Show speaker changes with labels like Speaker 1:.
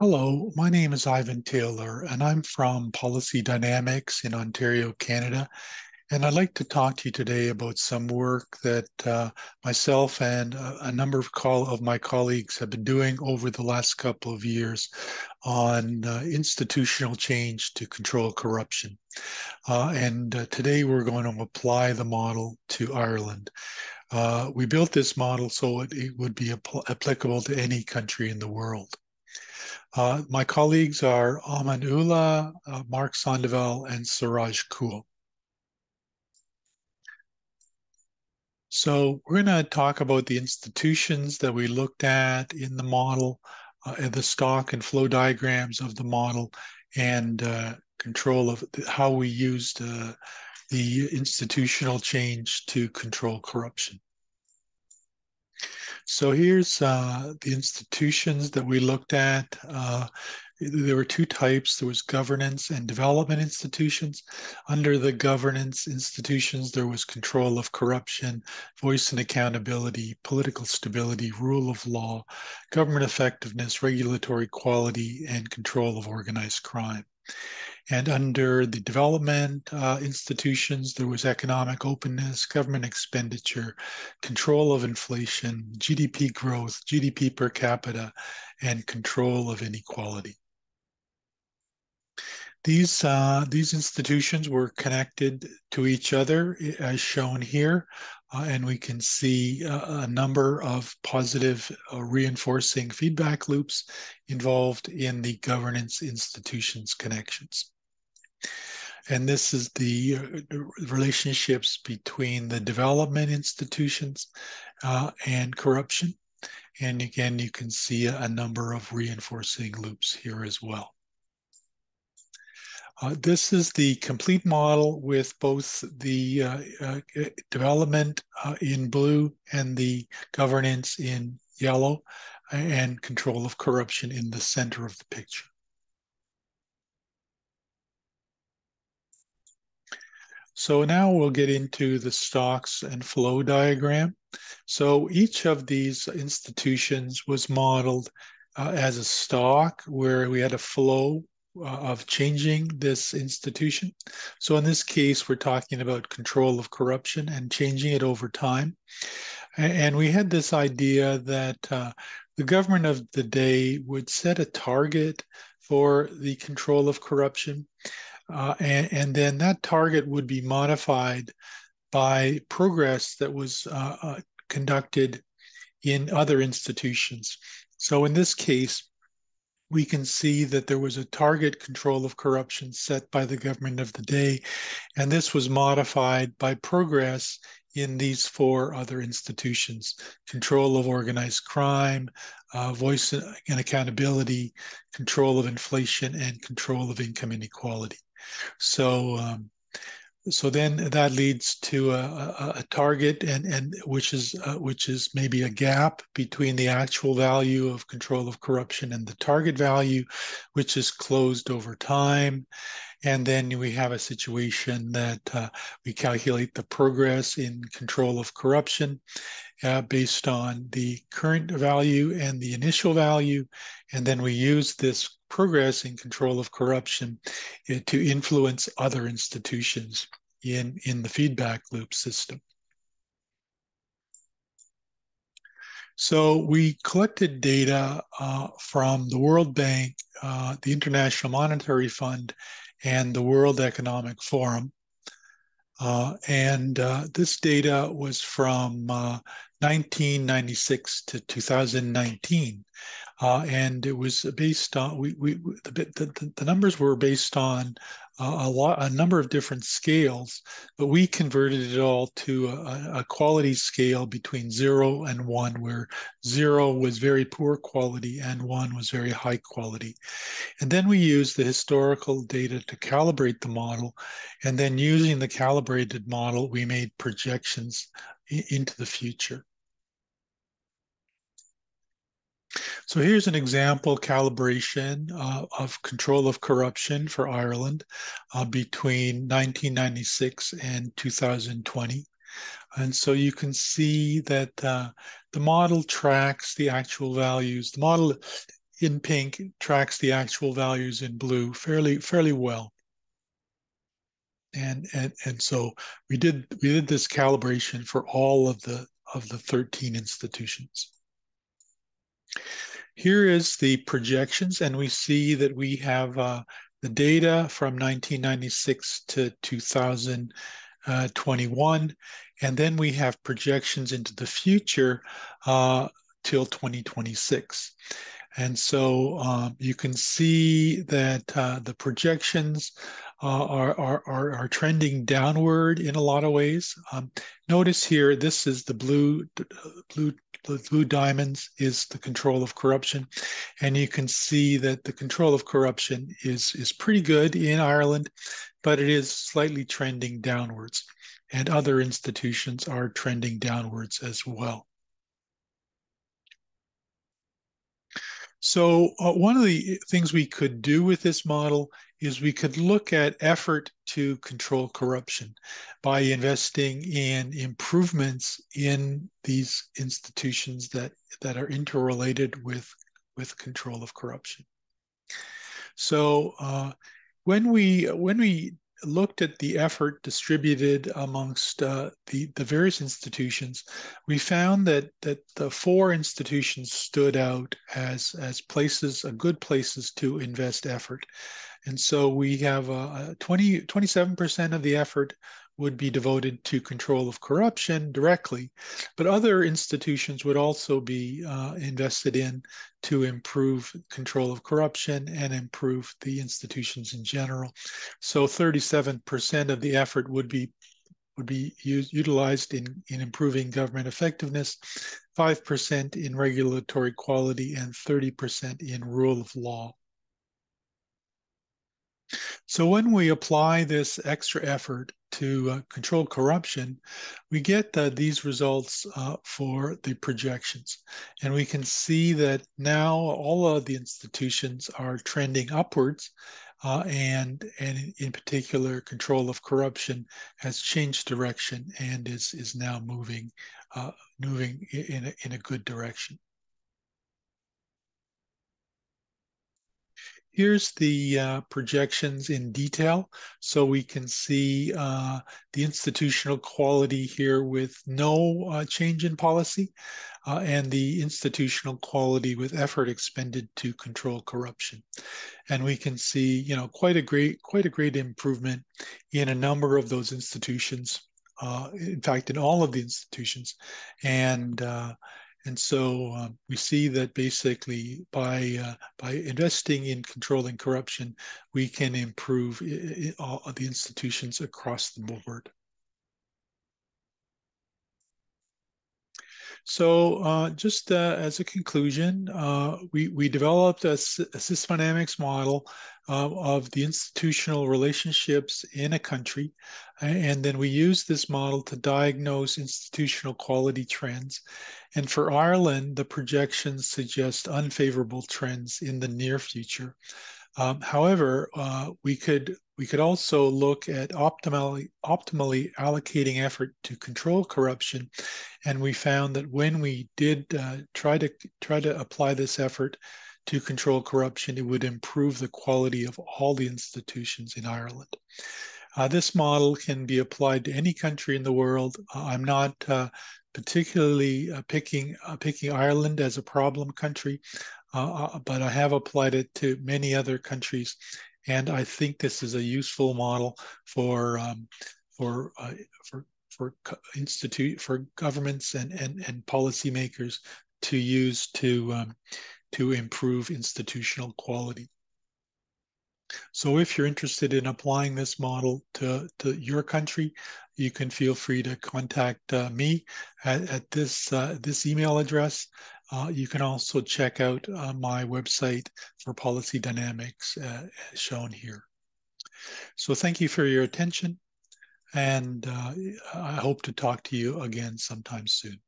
Speaker 1: Hello, my name is Ivan Taylor, and I'm from Policy Dynamics in Ontario, Canada. And I'd like to talk to you today about some work that uh, myself and a, a number of, of, my colleagues have been doing over the last couple of years on uh, institutional change to control corruption. Uh, and uh, today we're going to apply the model to Ireland. Uh, we built this model so it, it would be applicable to any country in the world. Uh, my colleagues are Aman Ullah, uh, Mark Sandoval, and Saroj Koul. So we're going to talk about the institutions that we looked at in the model, uh, and the stock and flow diagrams of the model, and uh, control of how we used uh, the institutional change to control corruption. So here's uh, the institutions that we looked at. Uh, there were two types. There was governance and development institutions. Under the governance institutions, there was control of corruption, voice and accountability, political stability, rule of law, government effectiveness, regulatory quality, and control of organized crime. And under the development uh, institutions, there was economic openness, government expenditure, control of inflation, GDP growth, GDP per capita, and control of inequality. These, uh, these institutions were connected to each other as shown here, uh, and we can see a, a number of positive uh, reinforcing feedback loops involved in the governance institutions connections. And this is the uh, relationships between the development institutions uh, and corruption. And again, you can see a number of reinforcing loops here as well. Uh, this is the complete model with both the uh, uh, development uh, in blue and the governance in yellow and control of corruption in the center of the picture. So now we'll get into the stocks and flow diagram. So each of these institutions was modeled uh, as a stock where we had a flow of changing this institution. So in this case, we're talking about control of corruption and changing it over time. And we had this idea that uh, the government of the day would set a target for the control of corruption uh, and, and, then that target would be modified by progress that was uh, uh, conducted in other institutions. So in this case, we can see that there was a target control of corruption set by the government of the day, and this was modified by progress in these four other institutions control of organized crime, uh, voice and accountability, control of inflation, and control of income inequality. So um, so then that leads to a, a, a, target and and which is uh, which is maybe a gap between the actual value of control of corruption and the target value which is closed over time. And then we have a situation that uh, we calculate the progress in control of corruption uh, based on the current value and the initial value. And then we use this progress in control of corruption uh, to influence other institutions in, in the feedback loop system. So we collected data uh, from the World Bank, uh, the International Monetary Fund, and the World Economic Forum. Uh, and uh, this data was from 1996 uh, to 2019. Uh, and it was based on we, we the, the, the numbers were based on uh, a lot a number of different scales, but we converted it all to a, a, quality scale between zero and one, where zero was very poor quality and one was very high quality. And then we used the historical data to calibrate the model, and then using the calibrated model, we made projections into the future. So here's an example calibration uh, of control of corruption for Ireland uh, between 1996 and 2020. And so you can see that uh, the model tracks the actual values. The model in pink tracks the actual values in blue fairly fairly well. And, and and so we did we did this calibration for all of the of the 13 institutions. Here is the projections, and we see that we have uh, the data from 1996 to 2021, and then we have projections into the future uh, till 2026. And so um, you can see that uh, the projections uh, are, are, are, are, trending downward in a lot of ways. Um, notice here, this is the blue, blue, blue diamonds is the control of corruption. And you can see that the control of corruption is, is pretty good in Ireland, but it is slightly trending downwards. And other institutions are trending downwards as well. So uh, one of the things we could do with this model is we could look at effort to control corruption by investing in improvements in these institutions that, that are interrelated with, with control of corruption. So uh, when we when we looked at the effort distributed amongst uh, the, the various institutions, we found that that the four institutions stood out as as places, a good places to invest effort. And so we have a 20, 27% of the effort would be devoted to control of corruption directly, but other institutions would also be uh, invested in to improve control of corruption and improve the institutions in general. So 37% of the effort would be would be used, utilized in, in improving government effectiveness, 5% in regulatory quality, and 30% in rule of law. So when we apply this extra effort to uh, control corruption, we get uh, these results uh, for the projections. And we can see that now all of the institutions are trending upwards uh, and, and in particular, control of corruption has changed direction and is, is now moving, uh, moving in a, in a good direction. Here's the uh, projections in detail. So we can see uh, the institutional quality here with no uh, change in policy uh, and the institutional quality with effort expended to control corruption. And we can see, you know, quite a great, quite a great improvement in a number of those institutions. Uh, in fact, in all of the institutions. And uh, and so um, we see that basically by uh, by investing in controlling corruption, we can improve all the institutions across the board. So uh, just uh, as a conclusion, uh, we, we developed a, a system dynamics model uh, of the institutional relationships in a country. And then we use this model to diagnose institutional quality trends. And for Ireland, the projections suggest unfavorable trends in the near future. Um, however, uh, we could we could also look at optimally optimally allocating effort to control corruption, and we found that when we did uh, try to try to apply this effort to control corruption, it would improve the quality of all the institutions in Ireland. Uh, this model can be applied to any country in the world. Uh, I'm not uh, particularly uh, picking uh, picking Ireland as a problem country, uh, but I have applied it to many other countries, and I think this is a useful model for um, for for for institute for governments and and and policymakers to use to um, to improve institutional quality. So if you're interested in applying this model to, to your country, you can feel free to contact uh, me at, at this, uh, this email address. Uh, you can also check out uh, my website for policy dynamics uh, shown here. So thank you for your attention and uh, I hope to talk to you again sometime soon.